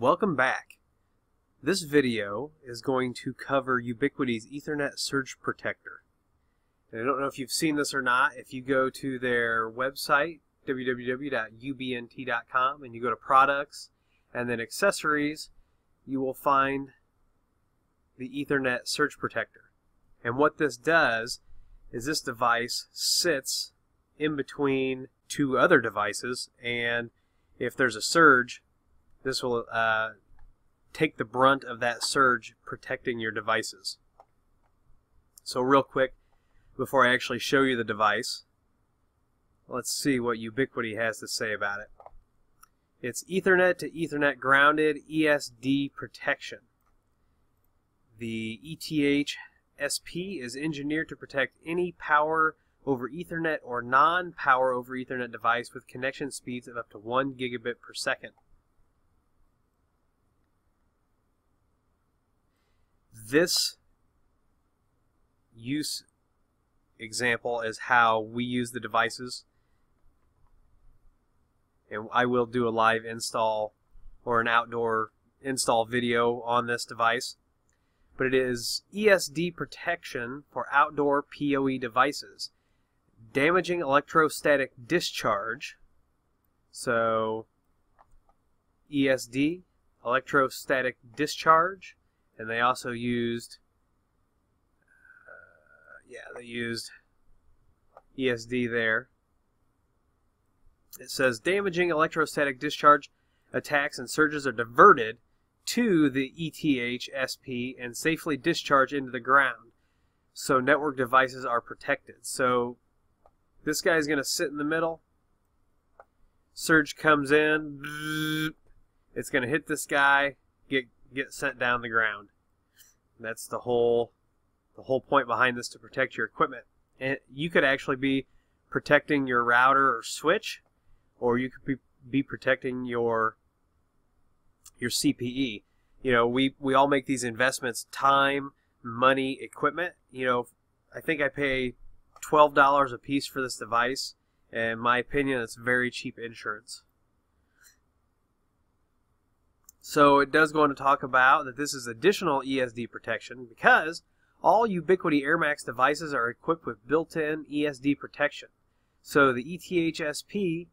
Welcome back. This video is going to cover Ubiquiti's Ethernet Surge Protector. And I don't know if you've seen this or not. If you go to their website, www.ubnt.com, and you go to Products and then Accessories, you will find the Ethernet Surge Protector. And what this does is this device sits in between two other devices, and if there's a surge, this will uh, take the brunt of that surge protecting your devices. So real quick, before I actually show you the device, let's see what Ubiquiti has to say about it. It's Ethernet to Ethernet grounded ESD protection. The ETH SP is engineered to protect any power over Ethernet or non-power over Ethernet device with connection speeds of up to 1 gigabit per second. This use example is how we use the devices and I will do a live install or an outdoor install video on this device but it is ESD protection for outdoor PoE devices. Damaging electrostatic discharge. So, ESD, electrostatic discharge, and they also used, uh, yeah, they used ESD there. It says damaging electrostatic discharge attacks and surges are diverted to the ETH SP and safely discharge into the ground so network devices are protected. So this guy is going to sit in the middle. Surge comes in. It's going to hit this guy, get get sent down the ground. That's the whole the whole point behind this to protect your equipment. And you could actually be protecting your router or switch, or you could be, be protecting your your CPE. You know, we, we all make these investments time, money, equipment. You know, I think I pay $12 a piece for this device. And in my opinion, it's very cheap insurance. So it does go on to talk about that this is additional ESD protection because all Ubiquiti AirMax devices are equipped with built-in ESD protection. So the ETH-SP,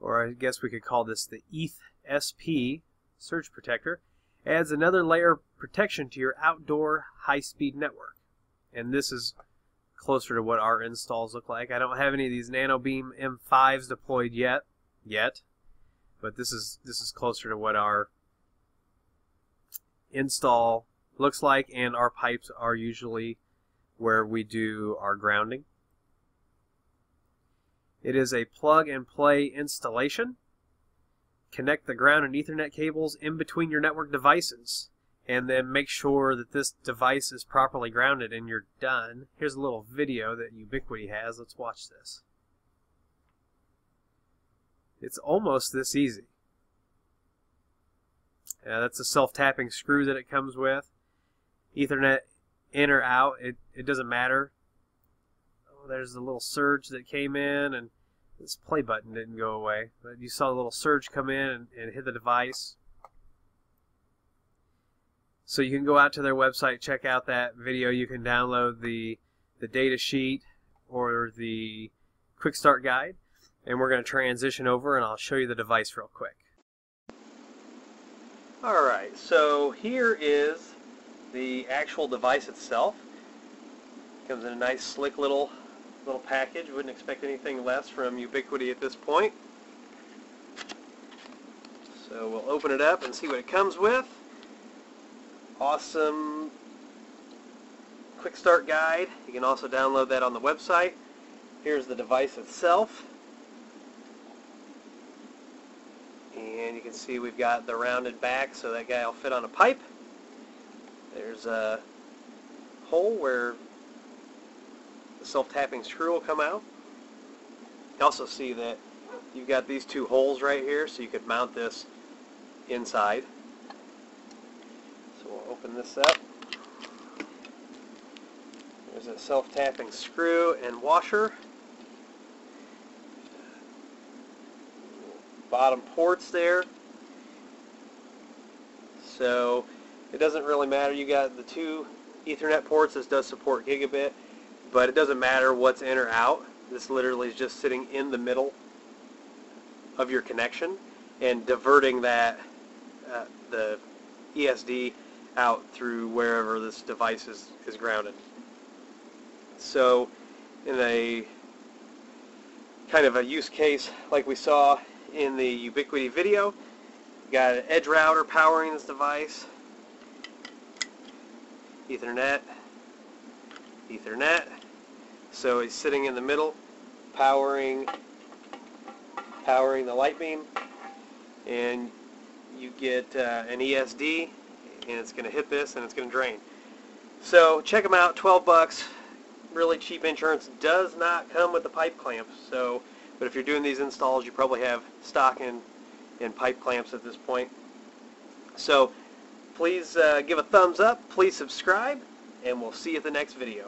or I guess we could call this the ETHSP surge protector adds another layer of protection to your outdoor high-speed network. And this is closer to what our installs look like. I don't have any of these NanoBeam M5s deployed yet, yet, but this is this is closer to what our install looks like, and our pipes are usually where we do our grounding. It is a plug and play installation connect the ground and Ethernet cables in between your network devices and then make sure that this device is properly grounded and you're done. Here's a little video that Ubiquiti has. Let's watch this. It's almost this easy. Yeah, that's a self-tapping screw that it comes with. Ethernet in or out, it, it doesn't matter. Oh, there's a little surge that came in and this play button didn't go away, but you saw a little surge come in and, and hit the device. So you can go out to their website, check out that video. You can download the the data sheet or the quick start guide, and we're going to transition over and I'll show you the device real quick. Alright, so here is the actual device itself. Comes in a nice slick little little package. Wouldn't expect anything less from Ubiquiti at this point. So we'll open it up and see what it comes with. Awesome quick start guide. You can also download that on the website. Here's the device itself. And you can see we've got the rounded back so that guy will fit on a pipe. There's a hole where the self-tapping screw will come out. You also see that you've got these two holes right here so you could mount this inside. So we'll open this up. There's a self-tapping screw and washer. Bottom ports there. So it doesn't really matter. You got the two Ethernet ports. This does support gigabit, but it doesn't matter what's in or out. This literally is just sitting in the middle of your connection and diverting that uh, the ESD out through wherever this device is, is grounded. So in a kind of a use case like we saw in the Ubiquiti video, got an EdgeRouter powering this device, Ethernet, Ethernet, so it's sitting in the middle powering powering the LiteBeam. And you get uh, an ESD and it's going to hit this and it's going to drain. So check them out, 12 bucks, really cheap insurance, does not come with the pipe clamp, So, but if you're doing these installs, you probably have stock in, in pipe clamps at this point. So please uh, give a thumbs up, please subscribe, and we'll see you at the next video.